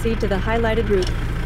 Proceed to the highlighted route.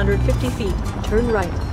650 feet, turn right.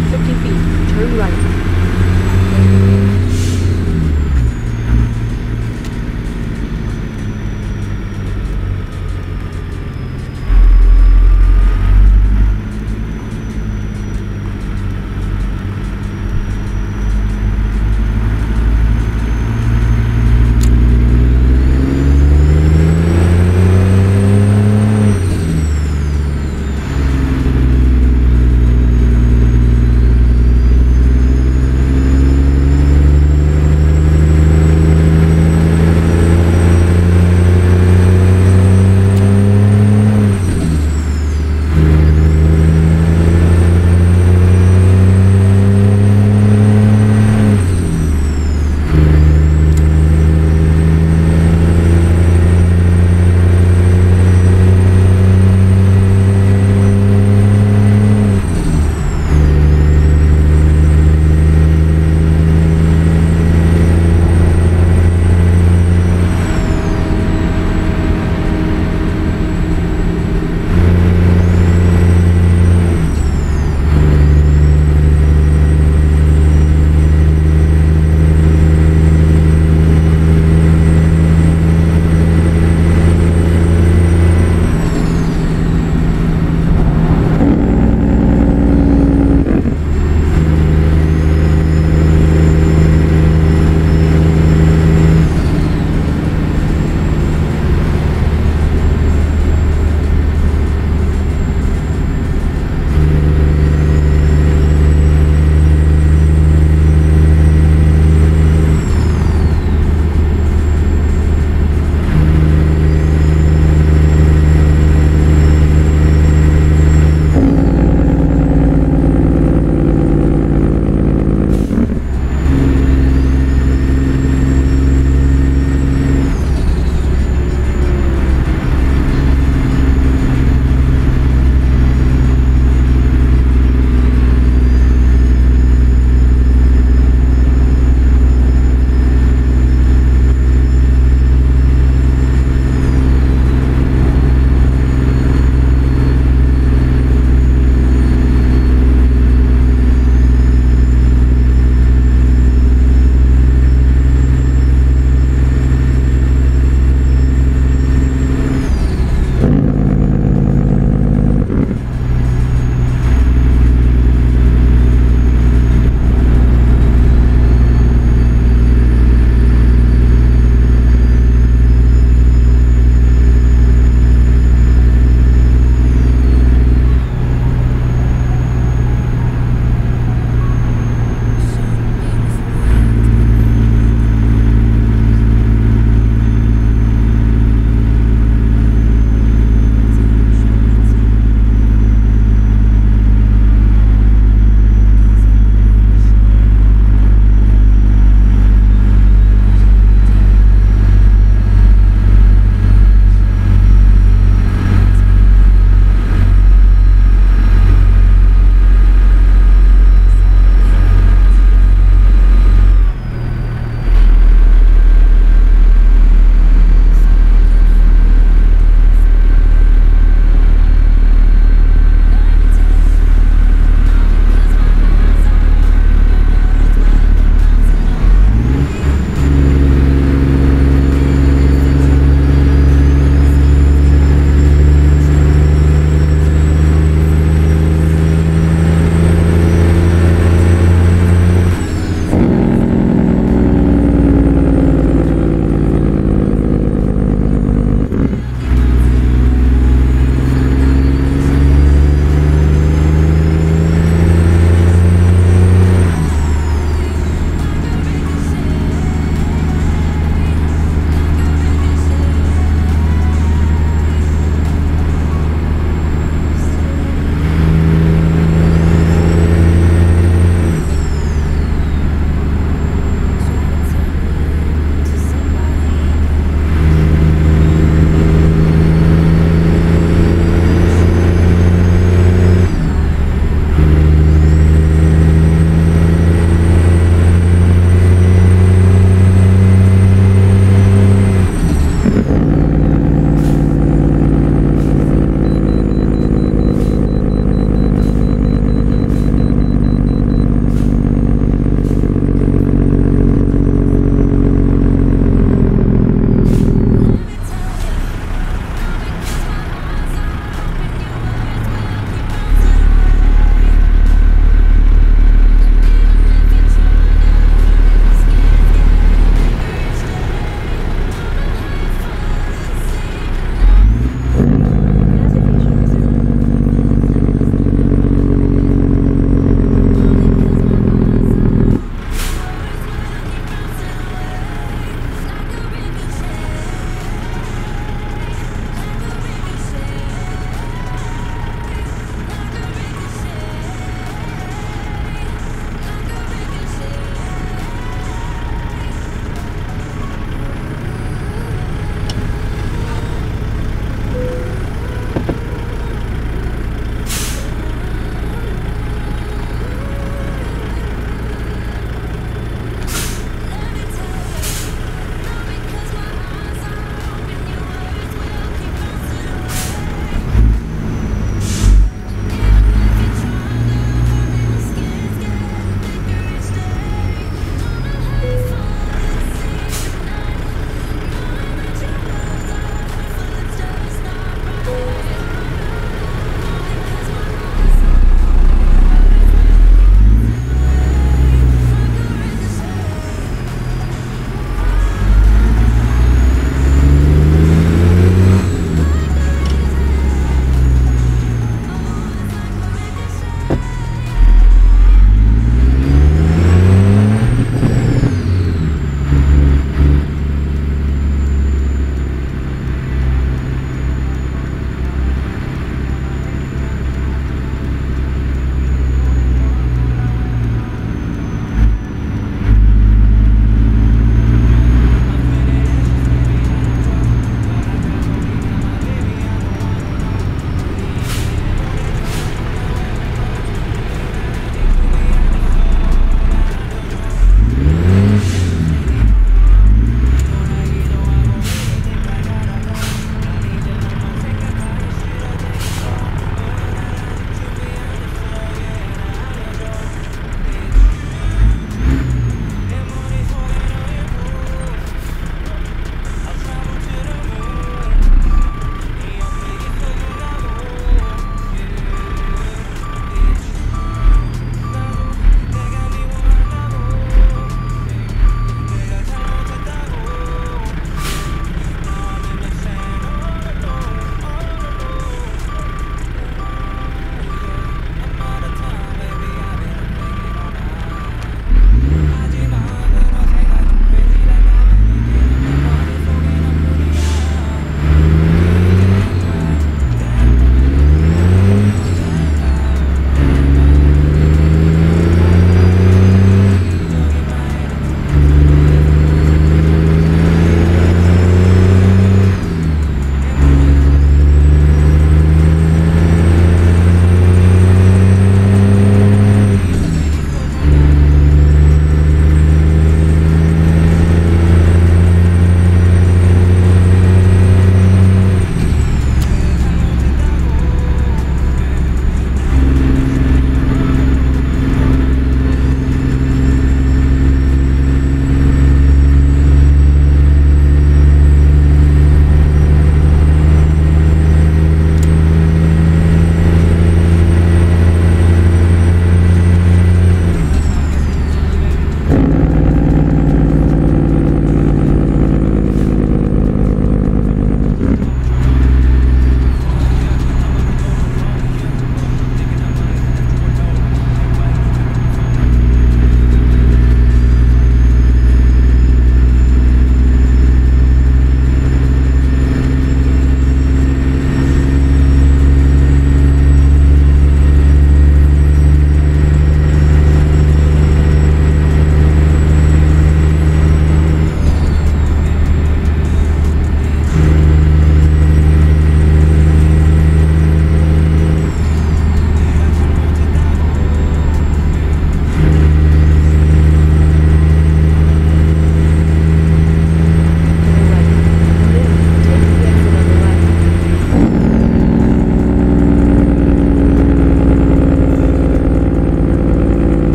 150 feet. Turn right.